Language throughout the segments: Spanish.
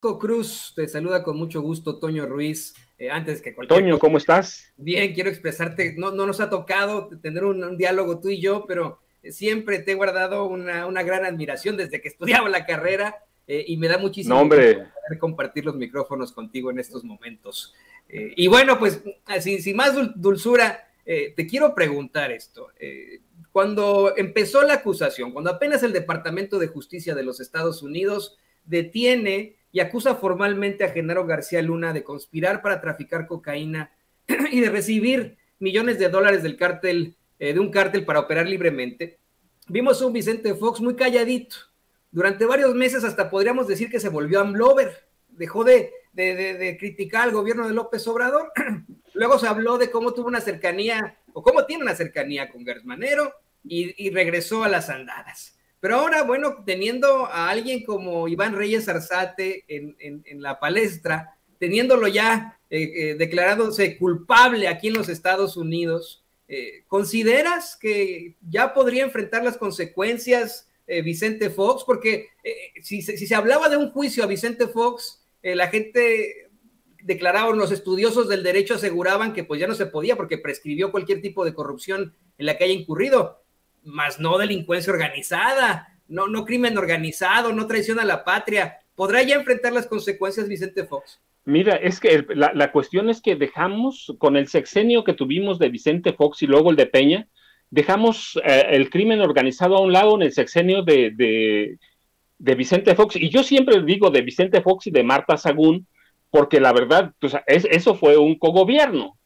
Cruz, te saluda con mucho gusto Toño Ruiz. Eh, antes que cualquier Toño, ¿cómo estás? Bien, quiero expresarte, no, no nos ha tocado tener un, diálogo tú y yo, pero siempre te he guardado una, gran admiración desde que estudiaba la carrera eh, y me da muchísimo no, poder compartir los micrófonos contigo en estos momentos. Eh, y bueno, pues sin, sin más dulzura, te quiero preguntar esto. cuando empezó la acusación, cuando apenas el Departamento de Justicia de los Estados Unidos detiene y acusa formalmente a Genaro García Luna de conspirar para traficar cocaína y de recibir millones de dólares del cártel, eh, de un cártel para operar libremente. Vimos a un Vicente Fox muy calladito. Durante varios meses hasta podríamos decir que se volvió Amlover. Dejó de, de, criticar al gobierno de López Obrador. Luego se habló de cómo tuvo una cercanía, o cómo tiene una cercanía con Gersmanero, y regresó a las andadas. Pero ahora, bueno, teniendo a alguien como Iván Reyes Arzate en, la palestra, teniéndolo ya eh, eh, declarándose culpable aquí en los Estados Unidos, eh, ¿consideras que ya podría enfrentar las consecuencias Vicente Fox? Porque si, se hablaba de un juicio a Vicente Fox, la gente declararon, los estudiosos del derecho aseguraban que pues ya no se podía porque prescribió cualquier tipo de corrupción en la que haya incurrido más no delincuencia organizada, no, no crimen organizado, no traición a la patria. ¿Podrá ya enfrentar las consecuencias Vicente Fox? Mira, es que la, cuestión es que dejamos, con el sexenio que tuvimos de Vicente Fox y luego el de Peña, dejamos eh, el crimen organizado a un lado en el sexenio de, de, Vicente Fox. Y yo siempre digo de Vicente Fox y de Marta Sagún, porque la verdad, eso fue un cogobierno.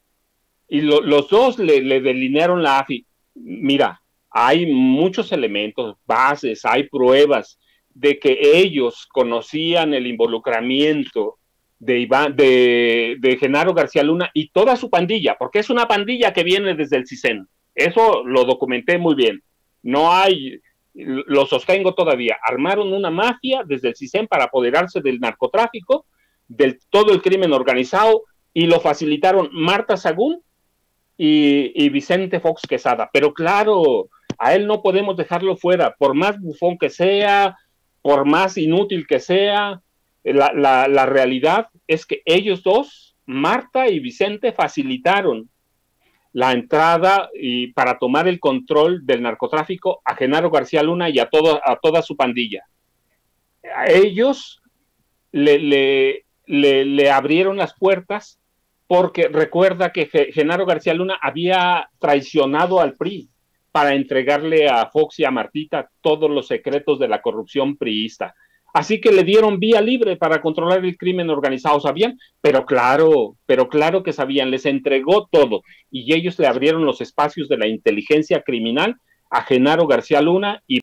Y los dos le, le delinearon la AFI. Mira, hay muchos elementos, bases, hay pruebas de que ellos conocían el involucramiento de, Iván, de, Genaro García Luna y toda su pandilla, porque es una pandilla que viene desde el CISEN. Eso lo documenté muy bien. No hay, lo sostengo todavía, armaron una mafia desde el CISEN para apoderarse del narcotráfico, del todo el crimen organizado y lo facilitaron Marta Sagún y, y Vicente Fox Quesada. Pero claro, a él no podemos dejarlo fuera, por más bufón que sea, por más inútil que sea, la, realidad es que ellos dos, Marta y Vicente, facilitaron la entrada y para tomar el control del narcotráfico a Genaro García Luna y a, a toda su pandilla. A ellos le, le, abrieron las puertas porque recuerda que Genaro García Luna había traicionado al PRI para entregarle a Fox y a Martita todos los secretos de la corrupción priista. Así que le dieron vía libre para controlar el crimen organizado, ¿sabían? Pero claro, pero claro que sabían, les entregó todo y ellos le abrieron los espacios de la inteligencia criminal a Genaro García Luna y